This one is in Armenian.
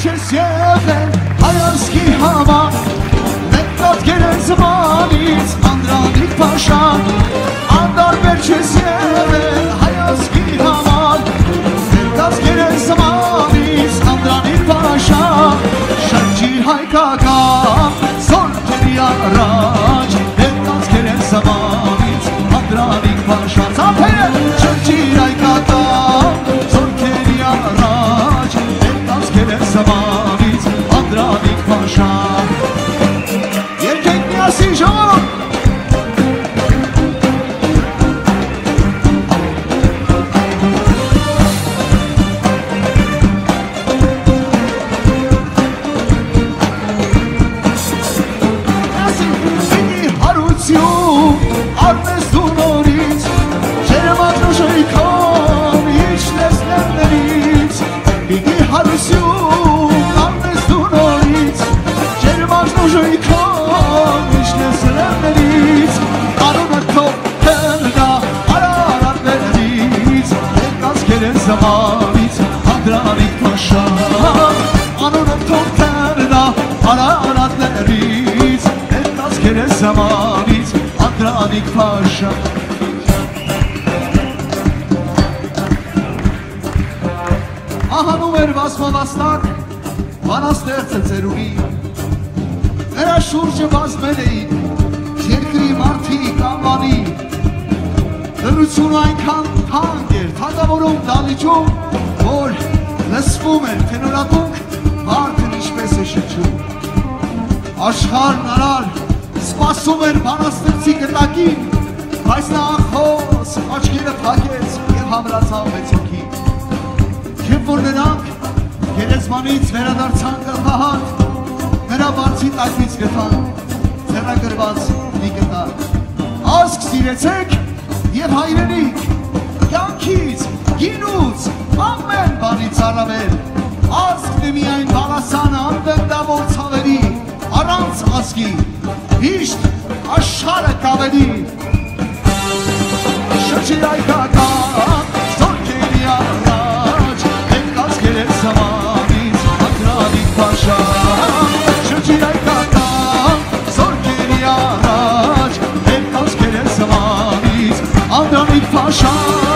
չես եղել հայազգի համար Մեկնատ գերեն զմանից անդրանիկ պաշան Անդարբեր չես եղել հայազգի համար Մեկնատ գերեն զմանից անդրանիկ պաշան Շրջի հայկական զորքերի առաջ Պիտի հարություն արնես դու նորից Ջերմատնուժի քան իջնես ներներից Արունը քո հերնա արարատներից Եկած կերեն զմանից անդրանիկ մաշան Անունը քո հերնա արարատներից Եկած կերեն զմանից անդրանիկ մաշան Ահանում էր վասմավաստակ, բանաստեղծը ծերունի, նրա շուրջը բազմել էին երկրի մարդիկ անվանի, լրությունը այնքան թանկ էր, թագավորում դալիճում, որ լսվում էր թենորատունք մարդն ինչպես է շրջում։ Աշխարհն արար սպասում էր բանաստեղծի կտակին, բայց նա ախոս աչքերը փակեց եւ համրացավ գերեզմանից վերադարձան գլխահատ, նրա բարձի տակից գտան ձեռագրված մի կտար։ Ասկ սիրեցեք եւ հայրենիք, կյանքից, գինուց, ամեն բանից առավել, ասկն է միայն բալասանը անվենդավոր 发爽